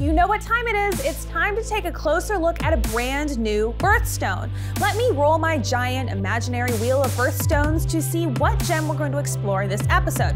You know what time it is? It's time to take a closer look at a brand new birthstone. Let me roll my giant imaginary wheel of birthstones to see what gem we're going to explore this episode.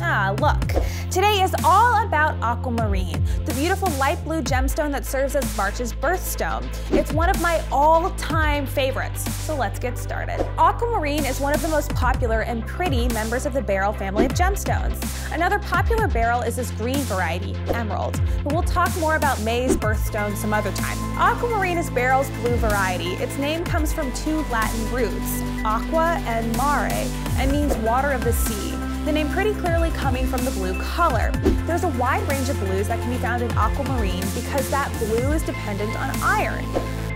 Ah, look. Today is all about aquamarine, the beautiful light blue gemstone that serves as March's birthstone. It's one of my all-time favorites, so let's get started. Aquamarine is one of the most popular and pretty members of the beryl family of gemstones. Another popular beryl is this green variety, emerald, but we'll talk more about May's birthstone some other time. Aquamarine is beryl's blue variety. Its name comes from two Latin roots, aqua and mare, and means water of the sea the name pretty clearly coming from the blue color. There's a wide range of blues that can be found in aquamarine because that blue is dependent on iron.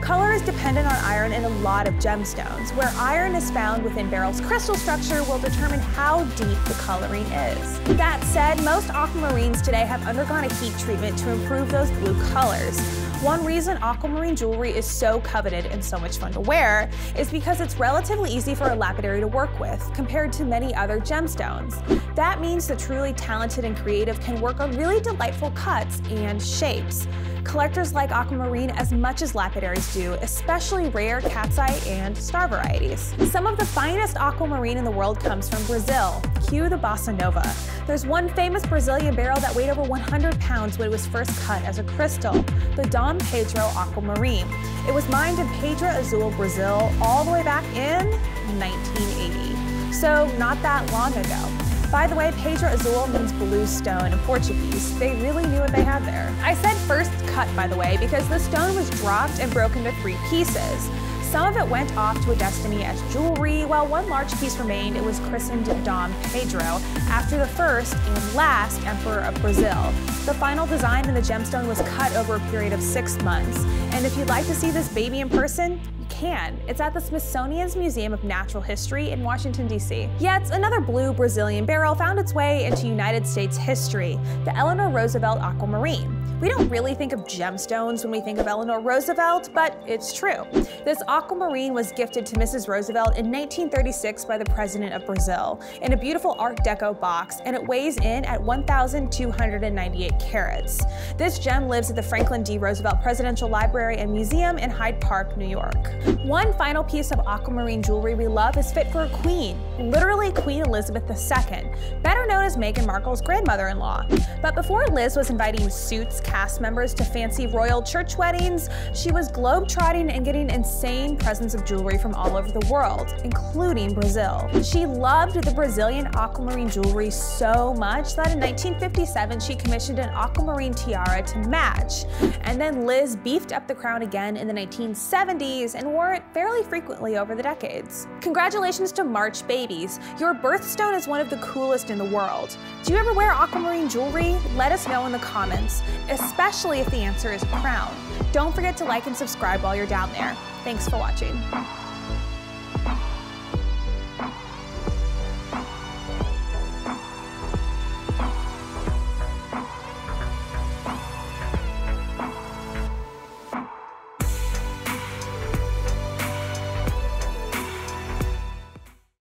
Color is dependent on iron in a lot of gemstones. Where iron is found within beryl's crystal structure will determine how deep the coloring is. That said, most aquamarines today have undergone a heat treatment to improve those blue colors. One reason aquamarine jewelry is so coveted and so much fun to wear is because it's relatively easy for a lapidary to work with compared to many other gemstones. That means the truly talented and creative can work on really delightful cuts and shapes. Collectors like aquamarine as much as lapidaries do, especially rare cat's eye and star varieties. Some of the finest aquamarine in the world comes from Brazil. Cue the bossa nova. There's one famous Brazilian beryl that weighed over 100 pounds when it was first cut as a crystal, the Dom Pedro aquamarine. It was mined in Pedra Azul, Brazil, all the way back in 1980. So not that long ago. By the way, Pedra Azul means blue stone in Portuguese. They really knew what they had there. I said first cut, by the way, because the stone was dropped and broken into three pieces. Some of it went off to a destiny as jewelry, while one large piece remained. It was christened Dom Pedro after the first and last emperor of Brazil. The final design in the gemstone was cut over a period of six months. And if you'd like to see this baby in person, can. It's at the Smithsonian's Museum of Natural History in Washington, D.C. Yet another blue Brazilian beryl found its way into United States history, the Eleanor Roosevelt Aquamarine. We don't really think of gemstones when we think of Eleanor Roosevelt, but it's true. This aquamarine was gifted to Mrs. Roosevelt in 1936 by the President of Brazil in a beautiful Art Deco box, and it weighs in at 1,298 carats. This gem lives at the Franklin D. Roosevelt Presidential Library and Museum in Hyde Park, New York. One final piece of aquamarine jewelry we love is fit for a queen, literally Queen Elizabeth II, better known as Meghan Markle's grandmother-in-law. But before Liz was inviting suits, cast members to fancy royal church weddings, she was globe-trotting and getting insane presents of jewelry from all over the world, including Brazil. She loved the Brazilian aquamarine jewelry so much that in 1957 she commissioned an aquamarine tiara to match. And then Liz beefed up the crown again in the 1970s and wore it fairly frequently over the decades. Congratulations to March babies. Your birthstone is one of the coolest in the world. Do you ever wear aquamarine jewelry? Let us know in the comments, especially if the answer is crown. Don't forget to like and subscribe while you're down there. Thanks for watching.